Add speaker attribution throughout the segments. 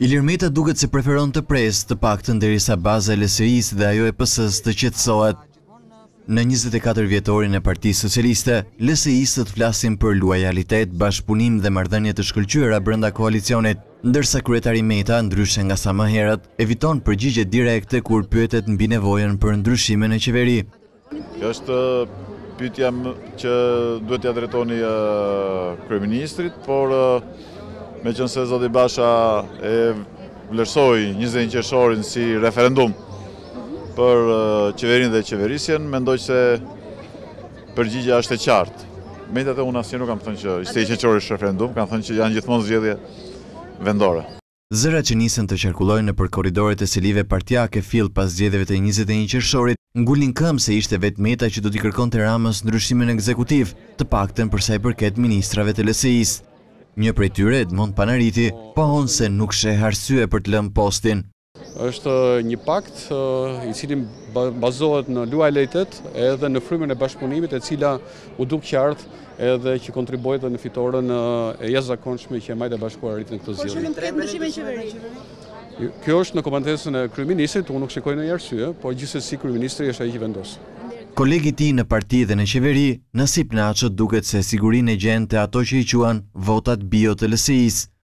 Speaker 1: Ilir Meta duket se preferon të presë, të paktën derisa baza e LSI-së dhe ajo e PS-së të qetësohet. Në njëzet e katër vjetorin e Partisë Socialiste, LSI-stët flasin për luajalitet, bashkëpunim dhe marrëdhënie të shkëlqyera brenda koalicionit, ndërsa kryetari Meta, ndryshe nga sa më herët, eviton përgjigje direkte kur pyetet mbi nevojën për ndryshime në qeveri.
Speaker 2: Kjo është pyetja që duhet t'ia drejtoni kryeministrit, por meqenëse zoti Basha e vlerësoi 21 qershorin si referendum për qeverinë dhe qeverisjen, mendoj se përgjigja është e qartë. Megjithatë unë asnjëherë nuk kam thënë që 21 qershori është referendum, kam thënë që janë gjithmonë zgjedhje vendore.
Speaker 1: Zërat që nisën të qarkullojnë nëpër korridoret e selive partiake fill pas zgjedhjeve të njëzet e një qershorit, ngulnin këmbë se ishte vetë Meta që do t'i kërkonte Ramës ndryshime në ekzekutiv, të paktën për sa i përket ministrave të LSI-së. Një prej tyre, Edmond Panariti, pohon se nuk sheh arsye për të lënë postin.
Speaker 3: Është një pakt i cili bazohet në luajalitet edhe në frymën e bashkëpunimit e cila u duk qartë edhe që kontribuoi dhe në fitoren e jashtëzakonshme që e majta e bashkuar arriti në këto zgjedhje. Po që të ketë ndryshime në qeveri? Kjo është në kompetencën e kryeministrit, unë nuk shikoj ndonjë arsye, por gjithsesi kryeministri është ai që vendos.
Speaker 1: Kolegu i tij në parti dhe në qeveri, Nasip Naço duket se sigurinë e gjen te ato që i quan votat bio të LSI-së,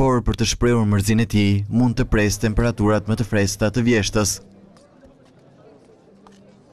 Speaker 1: Por për të shprehur mërzinë e tij, mund të presë temperatura më të freskëta të vjeshtës.